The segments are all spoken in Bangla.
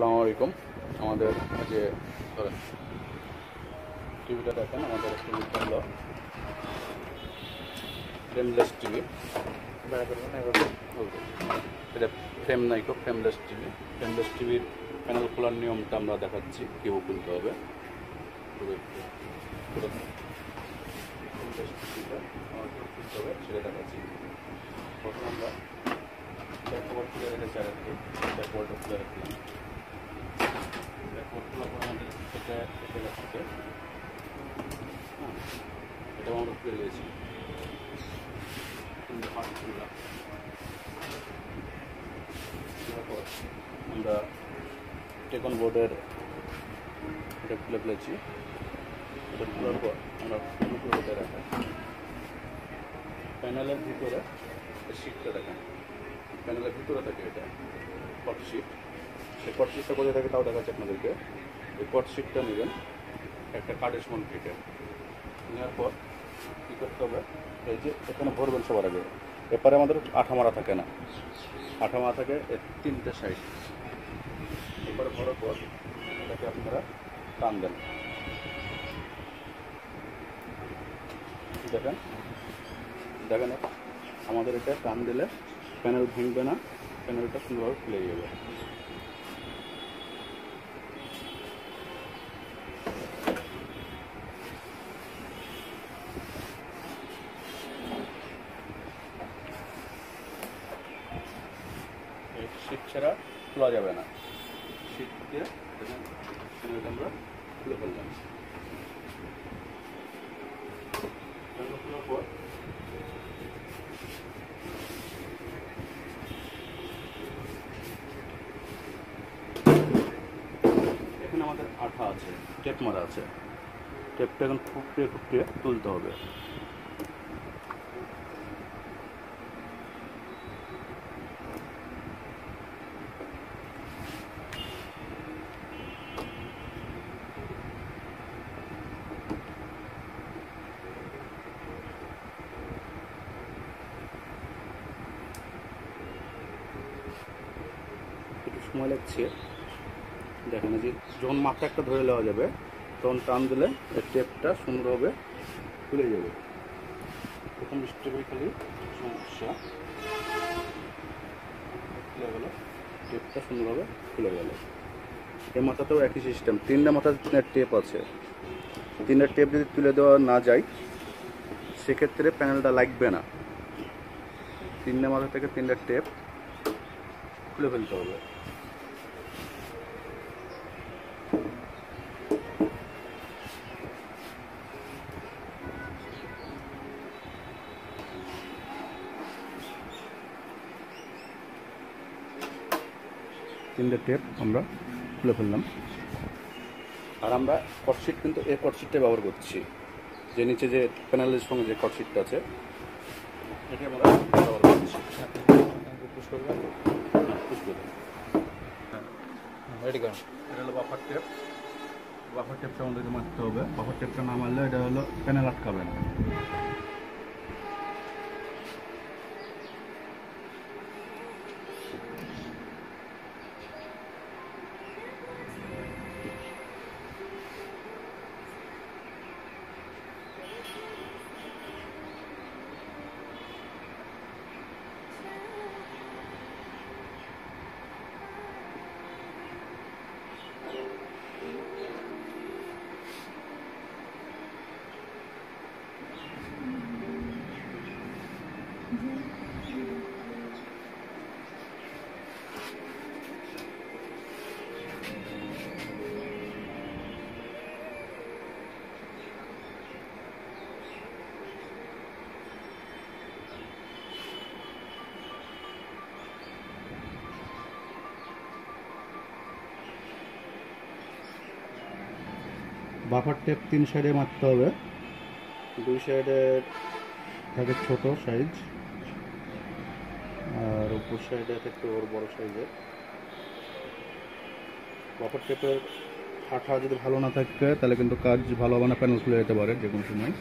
আসসালামু আলাইকুম। আমাদের যে ধরেন টিভিটা দেখেন আমাদের হলো ফ্রেমলেস টিভি এটা ফ্রেম নাই তো ফ্রেমলেস টিভি ফ্রেমলেস টিভির প্যানেল খোলার নিয়মটা আমরা দেখাচ্ছি কেউ খুলতে হবে। খুলতে সেটা দেখাচ্ছি। প্রথম আমরা ব্যাকওয়ার্ড খুলে রেখেছি আর একটু ব্যাকওয়ার্ডটা খুলে রাখলাম এটা এটা রাখতে হ্যাঁ এটাও আমরা খোলার পর আমরা টেকন বোর্ডের এটা খুলে ফেলেছি। এটা খোলার পর আমরা উপরে রাখা প্যানেলের ভিতরে শীটটা দেখেন প্যানেলের ভিতরে থাকে এটা। কট শিট সেই কট শিটটা কোথায় থাকে তাও দেখাচ্ছে আপনাদেরকে। এই কট শিটটা নেবেন, একটা কার্ডের সমান ফিটে নেওয়ার পর কী করতে হবে? এই যে এখানে ভরবেন সবার আগে। এপারে আমাদের আঠা মারা থাকে না। আঠা মারা থাকে এর তিনটে সাইড এবারে ভরার পর এটাকে আপনারা টান দেন। দেখেন? দেখেন, আমাদের এটা টান দিলে প্যানেল ভাঙবে না প্যানেলটা সুন্দরভাবে খুলে যাবে এই শীত ছাড়া খোলা যাবে না। শীত দিয়ে আমরা খুলে ফেললাম। খোলার পর এখানে আমাদের আঠা আছে, টেপ মারা আছে। টেপটা এখন ফুটিয়ে ফুটিয়ে তুলতে হবে। সময় লাগছে দেখেন যে যখন মাথা একটা ধরে নেওয়া যাবে, তখন টান দিলে এই টেপটা সুন্দরভাবে খুলে যাবে। প্রথম স্টেপে খালি সমস্যা। খুলে গেল, টেপটা সুন্দরভাবে খুলে গেল। এই মাথাতেও একই সিস্টেম তিনটা মাথার টেপ আছে। তিনটা টেপ যদি তুলে দেওয়া না যায়, সেক্ষেত্রে প্যানেলটা লাগবে না। তিনটা মাথা থেকে তিনটা টেপ খুলে ফেলতে হবে। তিনটে টেপ আমরা খুলে ফেললাম আর আমরা কটশিট কিন্তু এই কটশিটটা ব্যবহার করছি যে নিচে যে প্যানেলের সঙ্গে যে কটশিটটা আছে এটা আমরা ব্যবহার করছি পুশ করবেন পুশ। এটা হলো বাফার টেপ বাফার টেপটা আমাদেরকে মারতে হবে। বাফার টেপটা না মারলে এটা হলো প্যানেল আটকাবে না। বাফার টেপ তিন সাইডে মারতে হবে। দুই সাইডের থাকে ছোট সাইজ। আর এটা থাকে ওর বড় সাইজের। বাফার টেপের আঠা যদি ভালো না থাকে তাহলে কিন্তু কাজ ভালো হবে না প্যানেল খুলে যেতে পারে যে কোনো সময়।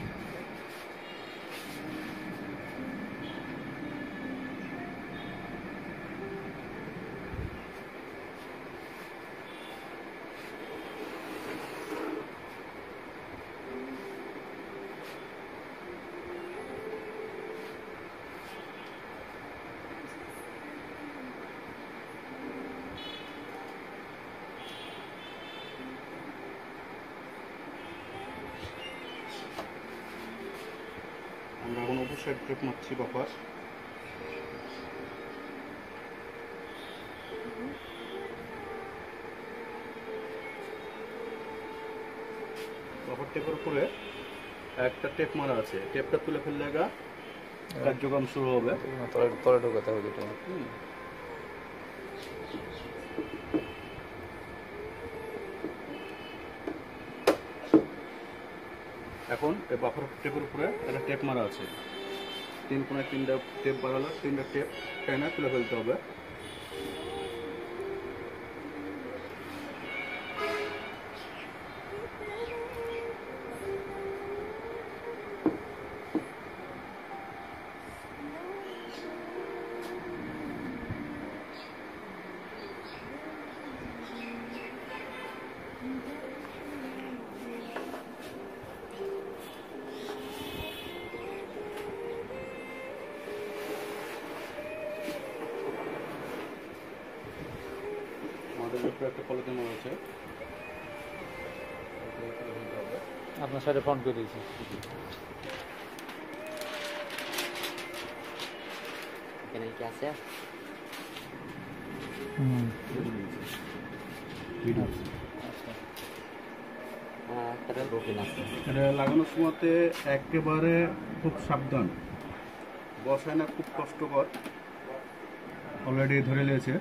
সাইড টেপ মারছি বাফার টেপের উপরে একটা টেপ মারা আছে। টেপটা তুলে ফেললে গা কার্যক্রম শুরু হবে। তলে তলে ঢোকাতে হবে হুম। এখন বাফার টেপের উপরে একটা টেপ মারা আছে। তিন কোনায় তিনটা টেপ বাড়ালো তিনটা টেপ টেনে তুলে ফেলতে হবে। একটা পলিথিন হবে। আপনার সাইডে ফোন করে দিয়েছি। এখানে কি আছে? হুম। আচ্ছা। এটা লাগানোর সময়তে একেবারে খুব সাবধান। বসায় না খুব কষ্টকর। অলরেডি ধরে নিয়েছে।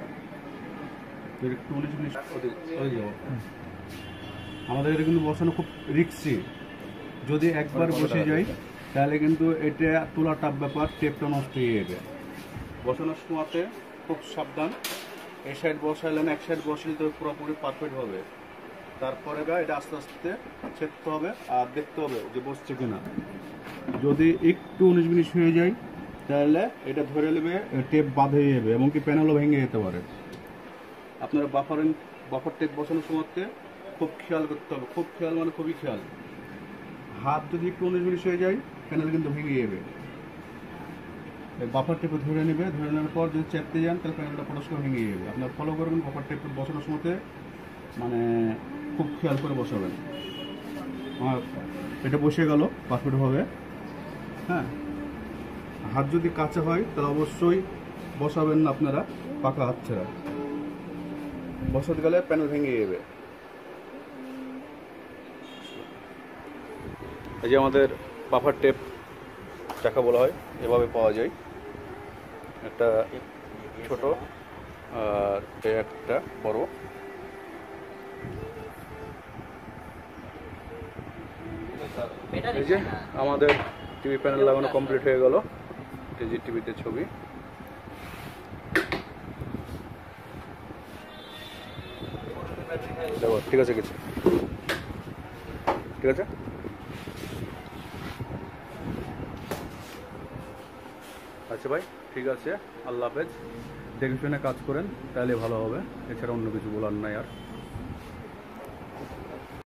একটু উনিশ উনিশ যাব। আমাদের এটা কিন্তু বসানো খুব রিক্সি। যদি একবার বসে যাই তাহলে কিন্তু এটা তোলা টাপ ব্যাপার টেপটা নষ্ট হয়ে যাবে। বসানোর সময়তে খুব সাবধান। এই সাইড বসাইলে না এক সাইড বসাইলে তো পুরোপুরি পারফেক্ট হবে। তারপরে এটা আস্তে আস্তে ছেড়তে হবে আর দেখতে হবে যে বসছে কিনা। যদি একটু উনিশ মিনিট হয়ে যায় তাহলে এটা ধরে নেবে টেপ বাঁধে যাবে এমনকি প্যানেলও ভেঙে যেতে পারে। আপনারা বাফারেন বাফার টেপ বসানোর সময়তে খুব খেয়াল করতে হবে। খুব খেয়াল মানে খুবই খেয়াল। হাত যদি একটু উনিশ হয়ে যায় প্যানেল কিন্তু ভেঙে যাবে। বাফার টেপে ধরে নেবে, ধরে নেওয়ার পর যদি চেপতে যান, তাহলে প্যানেলটা পরস্কার ভেঙে যাবে। আপনারা ফলো করবেন বাফার টেপ বসানোর সময়তে মানে খুব খেয়াল করে বসাবেন। আর এটা বসে গেল পারফেক্টভাবে হ্যাঁ? হাত যদি কাঁচা হয়, তাহলে অবশ্যই বসাবেন না আপনারা, পাকা হাত ছাড়া। বসাতে গেলে প্যানেল ভেঙে যাবে। এই যে আমাদের বাফার টেপ যাকে বলা হয়, এভাবে পাওয়া যায়। একটা ছোট, আর একটা বড়। এই যে আমাদের টিভি প্যানেল লাগানো কমপ্লিট হয়ে গেল। এই যে টিভিতে ছবি। ঠিক আছে, কিছু। ঠিক আছে? আচ্ছা ভাই, ঠিক আছে। আল্লাহ হাফেজ। দেখে শুনে কাজ করেন, তাহলে ভালো হবে। এছাড়া অন্য কিছু বলার নাই আর।